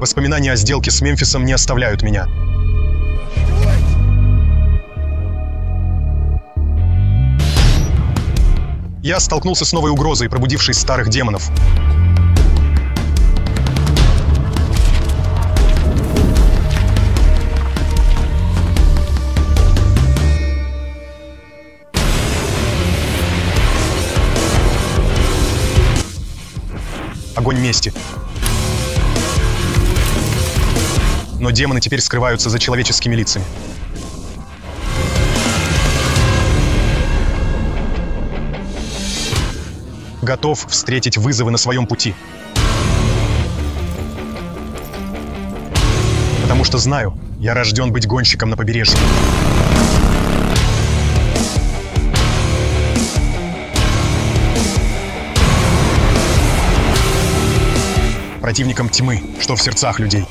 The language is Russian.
Воспоминания о сделке с Мемфисом не оставляют меня. Я столкнулся с новой угрозой, пробудившей старых демонов. Огонь мести. Но демоны теперь скрываются за человеческими лицами. Готов встретить вызовы на своем пути. Потому что знаю, я рожден быть гонщиком на побережье. Противником тьмы, что в сердцах людей.